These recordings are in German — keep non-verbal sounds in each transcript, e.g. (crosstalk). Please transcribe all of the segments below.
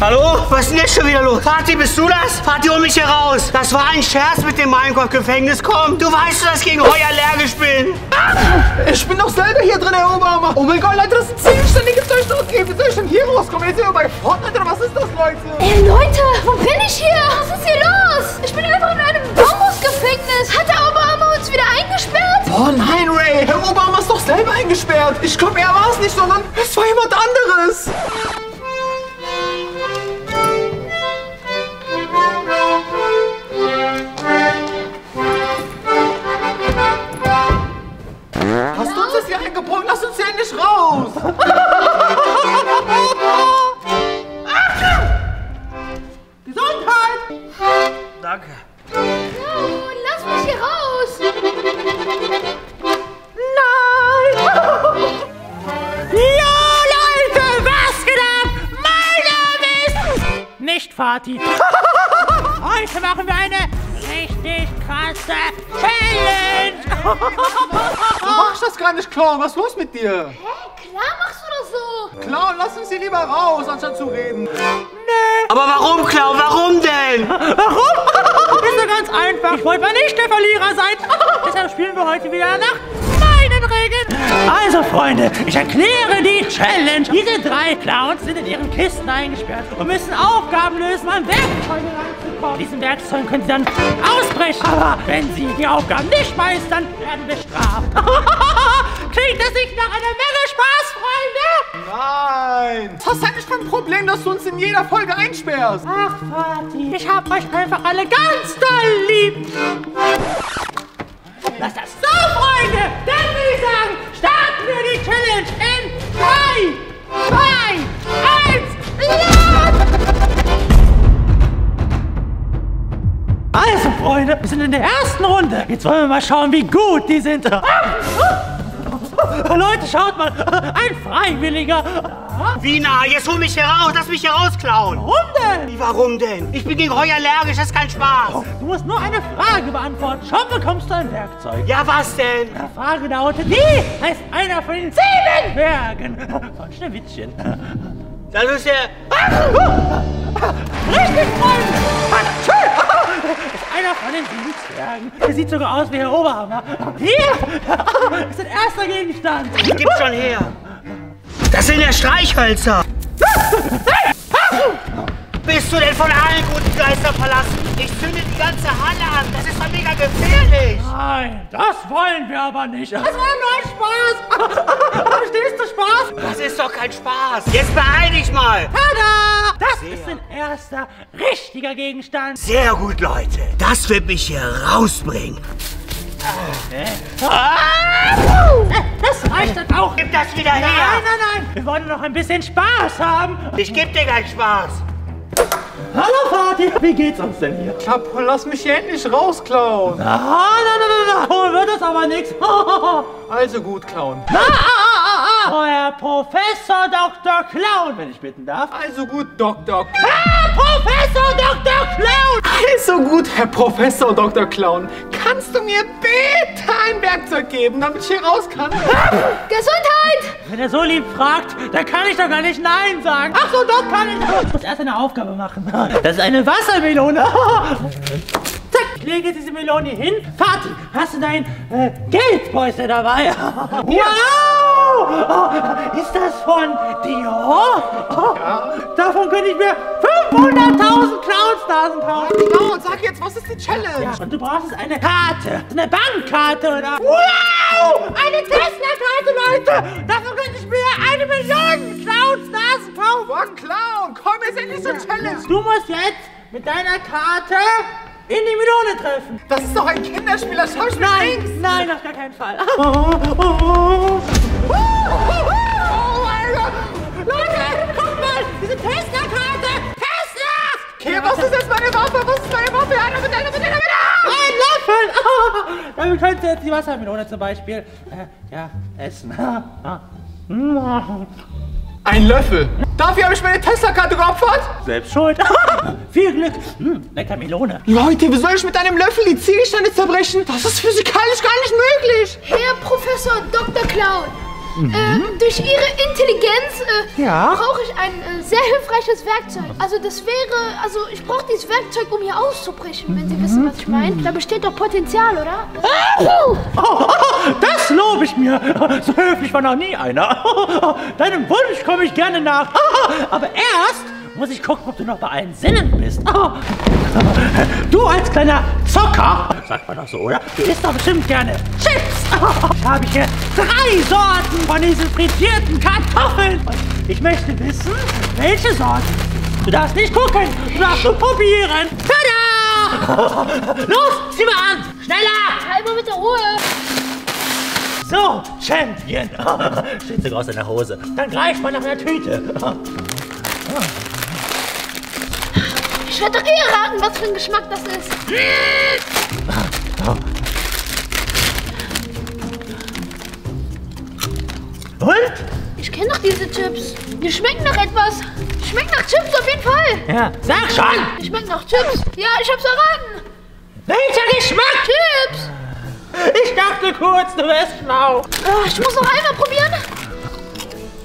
Hallo? Was ist denn jetzt schon wieder los? Vati, bist du das? Vati, hol mich hier raus. Das war ein Scherz mit dem Minecraft-Gefängnis. Komm, du weißt, dass ich gegen Heu allergisch bin. Ich bin doch selber hier drin, Herr Obama. Oh mein Gott, Leute, das ist zielständige Durchsuchung. Wie soll ich denn hier rauskommen? Jetzt sind wir bei Fortnite oder was ist das, Leute? Ey, Leute, wo bin ich hier? Was ist hier los? Ich bin einfach in einem Bambusgefängnis. Hat der Obama uns wieder eingesperrt? Oh nein, Ray. Herr Obama ist doch selber eingesperrt. Ich glaube, er war es nicht, sondern es war jemand anderes. Richtig krasse Challenge. Du machst das gar nicht, Clown. Was ist los mit dir? Hä, klar machst du das so. Clown, lass uns hier lieber raus, anstatt zu reden. Aber warum, Clown? Warum denn? (laughs) Ist ja ganz einfach. Ich wollte mal nicht der Verlierer sein. (laughs) Deshalb spielen wir heute wieder nach meinen Regeln. Also, Freunde, ich erkläre die Challenge. Diese drei Clowns sind in ihren Kisten eingesperrt und müssen Aufgaben lösen, an Werkzeuge ranzukommen. Diesen Werkzeugen können sie dann ausbrechen. Aber wenn sie die Aufgaben nicht meistern, werden bestraft. (laughs) Klingt das nicht nach einer Menge Spaß, Freunde? Nein. Was hast du eigentlich für ein Problem, dass du uns in jeder Folge einsperrst? Ach, Vati, ich hab euch einfach alle ganz doll lieb. Lass das so, Freunde! Dann würde ich sagen, starten wir die Challenge Also, Freunde, wir sind in der ersten Runde. Jetzt wollen wir mal schauen, wie gut die sind. (laughs) Leute, schaut mal, ein Freiwilliger. Wie nah? Jetzt hol mich hier raus. Lass mich hier raus, Clown. Warum denn? Wie, warum denn? Ich bin gegen Heu allergisch. Das ist kein Spaß. Du musst nur eine Frage beantworten. Schon bekommst du ein Werkzeug. Ja, was denn? Die Frage lautet, wie heißt einer von den sieben Bergen von Schneewittchen? Das ist der... Richtig, Freunde! Ist einer von den sieben Zwergen. Der sieht sogar aus wie Herr Oberhammer. Hier ist ein erster Gegenstand. Gib schon her. Das sind ja Streichhölzer. Bist du denn von allen guten Geistern verlassen? Ich zünde die ganze Halle an. Das ist doch mega gefährlich. Nein, das wollen wir aber nicht. Das war nur ein Spaß. (laughs) Verstehst du Spaß? Das ist doch kein Spaß. Jetzt beeil dich mal. Tada! Das ist ein erster richtiger Gegenstand. Sehr gut, Leute. Das wird mich hier rausbringen. Das reicht dann auch. Gib das wieder Nein, her. nein, nein. Wir wollen noch ein bisschen Spaß haben. Ich geb dir keinen Spaß. Hallo, Vati. Wie geht's uns denn hier? Klapp, lass mich hier endlich raus, Clown. Ah, nein, nein, nein, nein. Oh, wird das aber nichts. (laughs) Also gut, Clown. Oh, Herr Professor Dr. Clown, wenn ich bitten darf. Also gut, Dr. Herr Professor Dr. Clown! Also gut, Herr Professor Dr. Clown. Kannst du mir bitte ein Werkzeug geben, damit ich hier raus kann? Gesundheit! Wenn er so lieb fragt, dann kann ich doch gar nicht Nein sagen. Ach so, doch kann ich. Ich muss erst eine Aufgabe machen. Das ist eine Wassermelone. Zack, ich lege diese Melone hin. Vati, hast du dein äh, Geldbeutel dabei? (laughs) Wow! Oh, ist das von Dior? Oh, Davon könnte ich mir 500.000 Clownsnasen kaufen. Clown, sag jetzt, was ist die Challenge? Ja, und du brauchst jetzt eine Karte. Eine Bankkarte oder. Wow! Eine Tesla-Karte, Leute! Dafür könnte ich mir eine Million Clowns-Nasen kaufen. Oh, Clown, komm, jetzt endlich zur Challenge. Du musst jetzt mit deiner Karte in die Melone treffen. Das ist doch ein Kinderspiel, das schau ich Nein, nein, auf gar keinen Fall. Oh was ist jetzt meine Waffe? Was ist meine Waffe? Einer mit einer mit einer mit einer! Ein Löffel! Damit könntest du jetzt die Wassermelone zum Beispiel äh, ja, essen. Ein Löffel. Dafür habe ich meine Tesla-Karte geopfert? Selbst schuld. (laughs) Viel Glück. Hm, lecker Melone. Leute, wie soll ich mit einem Löffel die Ziegelsteine zerbrechen? Das ist physikalisch gar nicht möglich. Herr Professor Dr. Clown, Äh, durch ihre Intelligenz äh, Ja? brauche ich ein äh, sehr hilfreiches Werkzeug. Also das wäre, also ich brauche dieses Werkzeug, um hier auszubrechen, wenn Sie wissen, was ich meine. Da besteht doch Potenzial, oder? Oh, das lobe ich mir. So höflich war noch nie einer. Deinem Wunsch komme ich gerne nach. Aber erst muss ich gucken, ob du noch bei allen Sinnen bist. Du als kleiner Zocker, sagt man doch so, oder? Du isst doch bestimmt gerne Chips. (laughs) Ich habe hier drei Sorten von diesen frittierten Kartoffeln. Und ich möchte wissen, welche Sorten. Du darfst nicht gucken, du darfst nur probieren. Tada! (laughs) Los, zieh mal an, schneller! Halber mit der Ruhe. So, Champion. (laughs) Steht sogar aus deiner Hose. Dann greif mal nach einer Tüte. Ich werde doch eh raten, was für ein Geschmack das ist. Und? Ich kenne doch diese Chips. Die schmecken nach etwas. Die schmecken nach Chips auf jeden Fall. Ja, sag schon! Die schmecken nach Chips. Ja, ich hab's erraten. Welcher Geschmack? Chips. Ich dachte kurz, du wärst schlau. Ah, ich muss noch einmal probieren.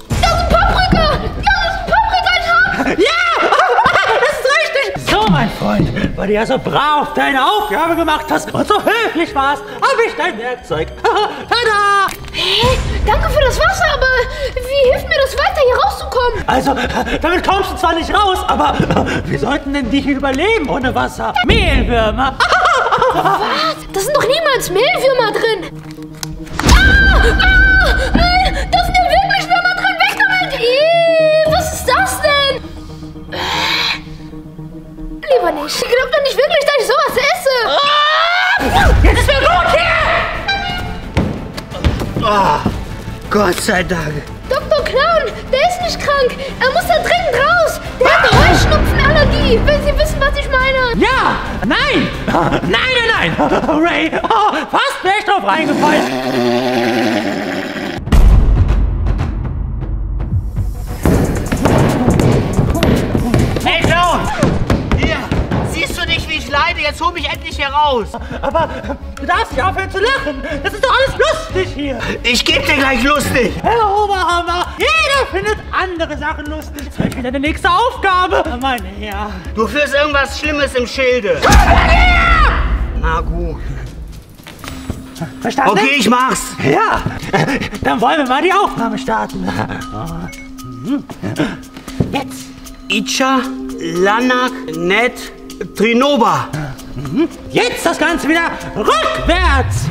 Das ist Paprika. Ja, das ist Paprika. Ich hab. Ja! Mein Freund, weil du ja so brav deine Aufgabe gemacht hast und so höflich warst, habe ich dein Werkzeug. (laughs) Tada! Hey, danke für das Wasser, aber wie hilft mir das weiter, hier rauszukommen? Also, damit kommst du zwar nicht raus, aber wie sollten denn hier überleben ohne Wasser? Mehlwürmer! Was? Da sind doch niemals Mehlwürmer drin. Ah! Ah! Nein, Lieber nicht. Ich glaube doch nicht wirklich, dass ich sowas esse. Jetzt ist mir gut hier! Gott sei Dank. Dr. Clown, der ist nicht krank. Er muss da dringend raus. Der hat eine Heuschnupfenallergie, wenn Sie wissen, was ich meine. Ja! Nein! (laughs) Nein, nein, nein! Ray, oh, fast wäre ich drauf reingefallen. Leide? Jetzt hol mich endlich hier raus. Aber du darfst nicht aufhören zu lachen. Das ist doch alles lustig hier. Ich geb dir gleich lustig. Herr Oberhammer, jeder findet andere Sachen lustig. Das ist wieder die nächste Aufgabe. Meine Herren. Du führst irgendwas Schlimmes im Schilde. Na gut. Verstanden? Okay, ich mach's. Ja, dann wollen wir mal die Aufnahme starten. Jetzt. Icha, Lanak, Net, Trinoba. Jetzt das Ganze wieder rückwärts.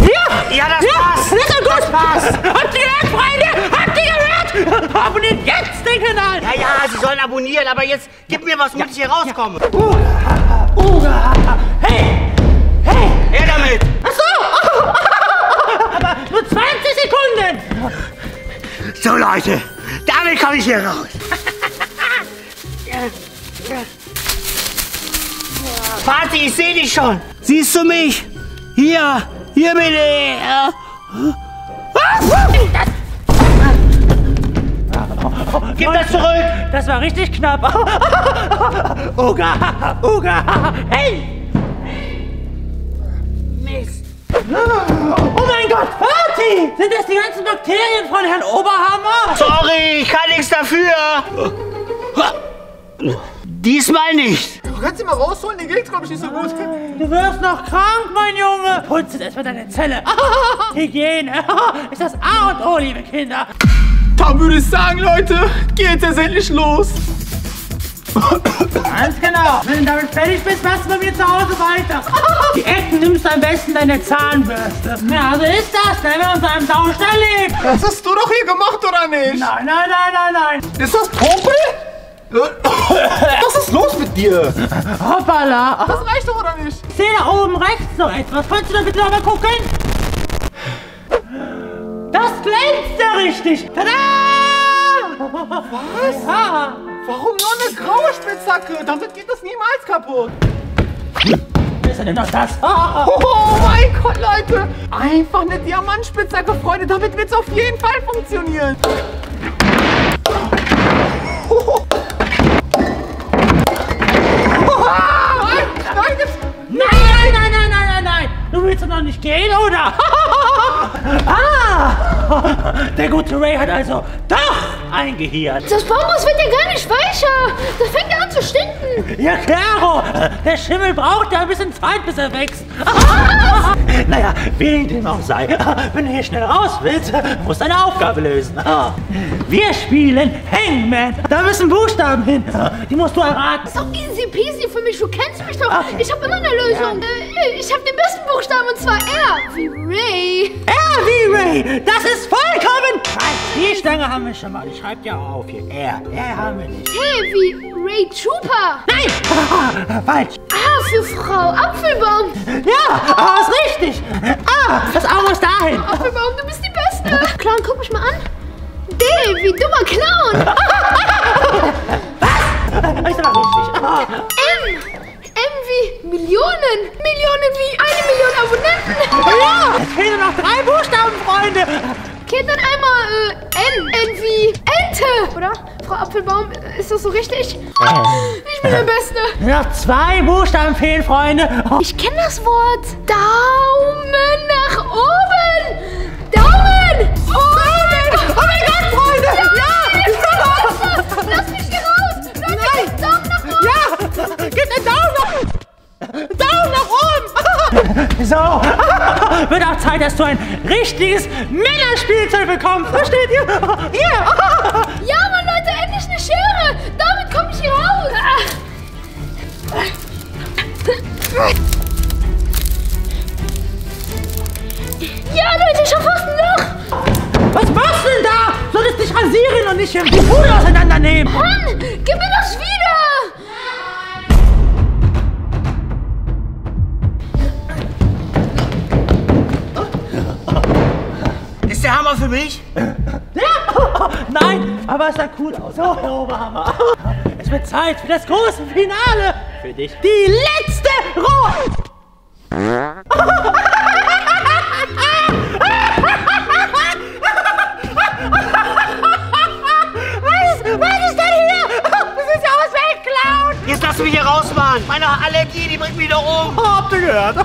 Ja, Ja, das ja, ist doch gut. Das war's. Habt ihr gehört, Freunde? Habt ihr gehört? Abonniert jetzt den Kanal. Ja, ja, sie sollen abonnieren, aber jetzt gib mir was, womit ich hier rauskomme. Uga, Uga. Hey, hey. Her damit. Ach so. (laughs) Aber nur 20 Sekunden. So, Leute, damit komme ich hier raus. Vati, ich sehe dich schon. Siehst du mich? Hier, hier bin ich. Gib das zurück. Das war richtig knapp. (laughs) Uga, Uga. Hey. Mist. Oh mein Gott, Party! Sind das die ganzen Bakterien von Herrn Oberhammer? Sorry, ich kann nichts dafür. Diesmal nicht. Du kannst ihn mal rausholen, dir geht's, glaube ich, nicht so gut. Du wirst noch krank, mein Junge. Putz jetzt erstmal deine Zelle. (laughs) Hygiene (laughs) ist das A und O, liebe Kinder. Dann würde ich sagen, Leute, geht jetzt endlich los. Ganz genau. Wenn du damit fertig bist, machst du bei mir zu Hause weiter. (laughs) Die Ecken nimmst du am besten deine Zahnbürste. Ja, so ist das, wenn man uns einem Saustein lebt. Das hast du doch hier gemacht, oder nicht? Nein, nein, nein, nein, nein. Ist das Popel? Was ist los mit dir? Hoppala. Das reicht doch, oder nicht? Ich sehe da oben rechts noch etwas. Kannst du da bitte noch mal gucken? Das glänzt ja richtig. Tada! Was? Ja. Warum nur eine graue Spitzhacke? Damit geht das niemals kaputt. Was ist denn noch das? Oh mein Gott, Leute. Einfach eine Diamantspitzhacke, Freunde. Damit wird's auf jeden Fall funktionieren. (laughs) Der gute Ray hat also doch eingehirrt. Das Bambus wird ja gar nicht weicher. Das fängt ja an zu stinken. Ja, klaro! Der Schimmel braucht ja ein bisschen Zeit, bis er wächst. (laughs) naja, wie dem auch sei. Wenn du hier schnell raus willst, musst du eine Aufgabe lösen. Wir spielen Hangman. Da müssen Buchstaben hin. Die musst du erraten. Ist doch easy peasy für mich. Du kennst mich doch. Okay. Ich habe immer eine Lösung. Äh, Ich habe den besten Buchstaben und zwar R. Wie Ray. R wie Ray. Das ist vollkommen falsch. Die Stange haben wir schon mal. Ich schreib dir auf hier. R. R haben wir nicht. T wie Ray Trooper. Nein! (laughs) falsch. A für Frau Apfelbaum. Ja, aber ist richtig. Ah, das A muss dahin. Apfelbaum, du bist die Beste. Clown, guck mich mal an. D wie dummer Clown. (laughs) Ist aber richtig. Ah. M. M wie Millionen. Millionen wie eine Million Abonnenten. Ja, es fehlen noch drei Buchstaben, Freunde. Okay, dann einmal äh, N. N wie Ente. Oder? Frau Apfelbaum, äh, ist das so richtig? Ich bin der Beste. Noch zwei Buchstaben fehlen, Freunde. Ich kenne das Wort. Daumen nach oben. So, (laughs) wird auch Zeit, dass du ein richtiges Männerspielzeug bekommst. Versteht ihr? Cool aus. Oh, Herr Oberhammer. Es wird Zeit für das große Finale. Für dich. Die letzte Runde. Was, was ist denn hier? Das ist ja aus Weltclown. Jetzt lass mich hier raus, Mann. Meine Allergie, die bringt mich doch um. Habt ihr gehört? (laughs)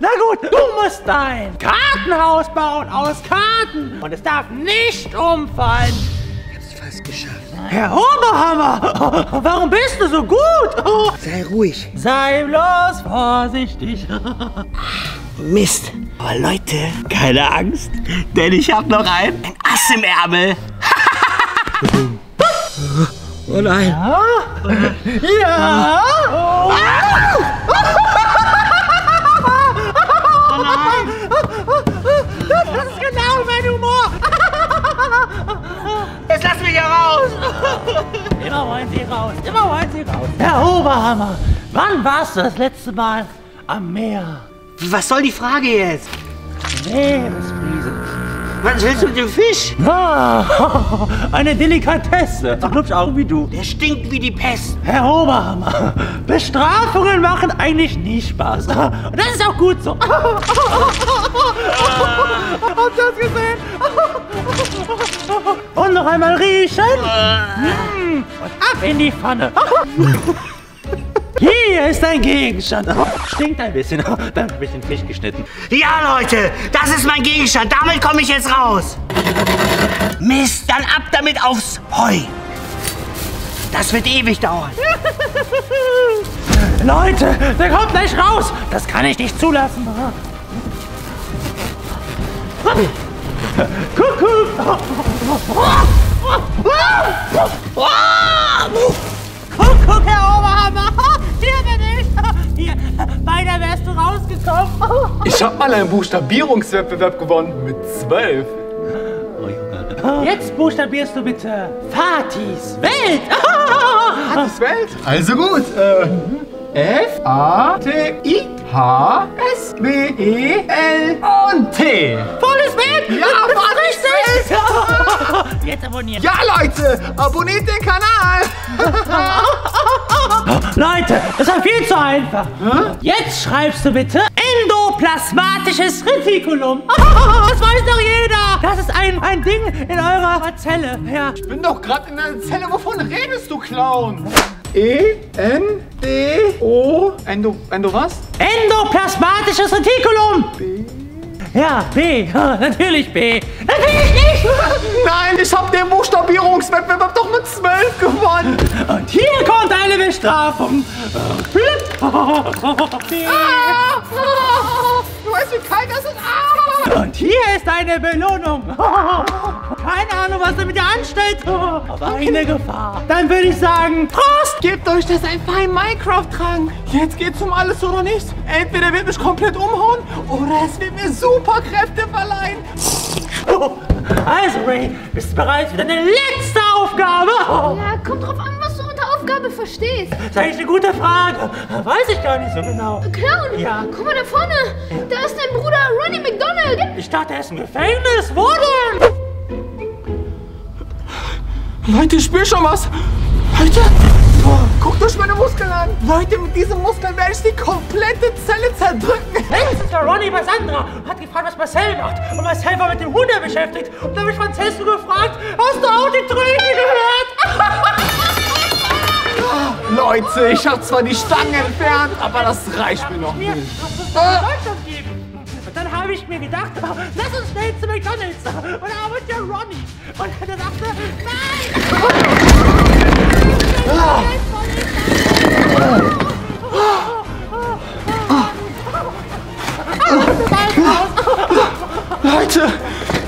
Na gut, du musst dein Kartenhaus bauen aus Karten. Und es darf nicht umfallen. Herr Oberhammer, warum bist du so gut? Sei ruhig. Sei bloß vorsichtig. Mist. Aber Leute, keine Angst, denn ich hab noch ein, ein Ass im Ärmel. oh nein. Ja? Das raus. Immer wollen Sie raus, immer wollen Sie raus. Herr Oberhammer, wann warst du das letzte Mal am Meer? Was soll die Frage jetzt? Meeresbrise. Was willst du mit dem Fisch? Ah, (laughs) eine Delikatesse. So hübsch auch wie du. Der stinkt wie die Pest. Herr Oberhammer, Bestrafungen machen eigentlich nie Spaß. Und (laughs) das ist auch gut so. (laughs) Habt ihr das gesehen? Und noch einmal riechen. Mm, Und ab in die Pfanne. Hier ist ein Gegenstand. Stinkt ein bisschen. Dann habe ich den Fisch geschnitten. Ja, Leute, das ist mein Gegenstand. Damit komme ich jetzt raus. Mist, dann ab damit aufs Heu. Das wird ewig dauern. (laughs) Leute, der kommt gleich raus. Das kann ich nicht zulassen. (laughs) Kuckuck. Kuckuck, Herr Oberhammer. (laughs) beinahe wärst du rausgekommen. (laughs) Ich hab mal einen Buchstabierungswettbewerb gewonnen mit zwölf. Jetzt buchstabierst du bitte Fatis Welt. (laughs) Hattest Welt? Also gut. Äh, F A T I H S W E L und T. Volles Welt. Ja, ist richtig. Jetzt abonnieren. Ja, Leute, abonniert den Kanal. Leute, das war viel zu einfach. Jetzt schreibst du bitte endoplasmatisches Retikulum. Das weiß doch jeder. Das ist ein, ein Ding in eurer Zelle. Ja. Ich bin doch gerade in der Zelle. Wovon redest du, Clown? E, N, D, O. Endo, Endo was? Endoplasmatisches Retikulum. B. Ja, B. Natürlich B. Natürlich nicht. Nein, ich habe den Buchstabierungswettbewerb doch mit 12 gewonnen. Und hier kommt eine Bestrafung. Blip. B. Du weißt, wie kalt das ist. Ah! Und hier ist eine Belohnung. (laughs) Keine Ahnung, was er mit dir anstellt. Aber eine Gefahr. Dann würde ich sagen, Prost. Gebt euch das einfach in Minecraft-Trank. Jetzt geht's um alles oder nichts. Entweder wird mich komplett umhauen oder es wird mir Superkräfte verleihen. Also, Ray, bist du bereit für deine letzte Aufgabe? Ja, kommt drauf an, was Aufgabe verstehst. Das ist eigentlich eine gute Frage. Weiß ich gar nicht so genau. Clown, Ja. guck mal da vorne. Da ist dein Bruder Ronnie McDonald. Ich dachte, er ist im Gefängnis. Wo denn? Leute, ich spür schon was. Leute, guckt euch meine Muskeln an. Leute, mit diesen Muskeln werde ich die komplette Zelle zerdrücken. Letztens war Ronny bei Sandra und hat gefragt, was Marcel macht. Und Marcel war mit dem Hunde beschäftigt. Und da habe ich Francesco gefragt, hast du auch die Tröte gehört? (laughs) Leute, ich habe zwar die Stange entfernt, aber das reicht mir noch nicht. Und dann habe ich mir gedacht, lass uns schnell zu McDonalds. Und da arbeitet ja Ronny. Und er dachte, nein! Leute,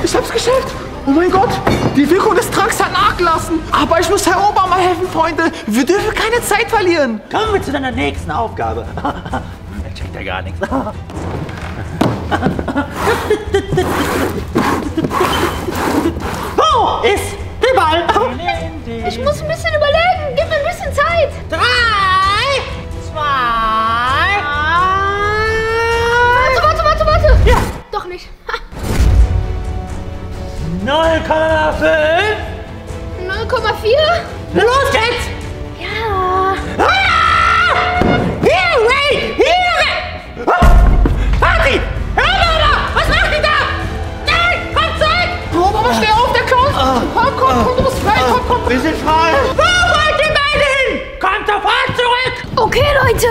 ich hab's geschafft. Oh mein Gott, die Wirkung des Tranks hat nachgelassen. Aber ich muss Herr Obama helfen, Freunde. Wir dürfen keine Zeit verlieren. Kommen wir zu deiner nächsten Aufgabe. (laughs) Er checkt ja gar nichts. (laughs) frei. Wo wollt ihr beide hin? Kommt sofort zurück! Okay, Leute.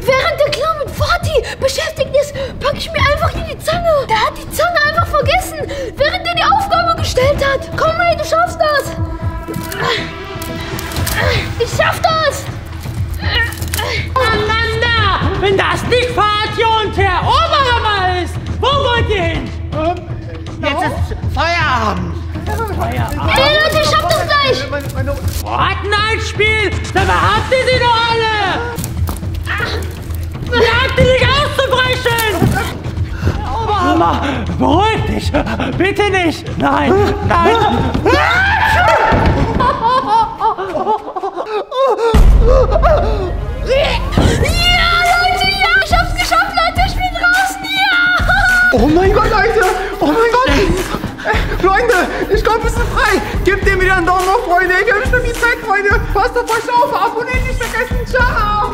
Während der Clown mit Vati beschäftigt ist, packe ich mir einfach hier die Zange. Der hat die Zange einfach vergessen, während er die Aufgabe gestellt hat. Komm, Ray, du schaffst das. Ich schaff das. Aneinander! Wenn das nicht Fatih und Herr Oberhammer ist! Wo wollt ihr hin? Jetzt ist Feierabend. Ey, Leute, ich schaff das gleich. Meine, meine, Fortnite-Spiel! Dabei habt ihr sie doch alle! Ihr habt die nicht auszubrechen! Oberhammer, beruhig dich! Bitte nicht! Nein! Nein! Ja, Leute, ja. Ich hab's geschafft, Leute. Ich bin draußen. Ja. Oh mein Gott, Leute! Oh mein Gott! Freunde, ich glaube, wir sind frei. Gebt dem wieder einen Daumen hoch, Freunde. Ich habe mehr viel Zeit, Freunde. Passt auf euch auf. Abonnieren nicht vergessen. Ciao.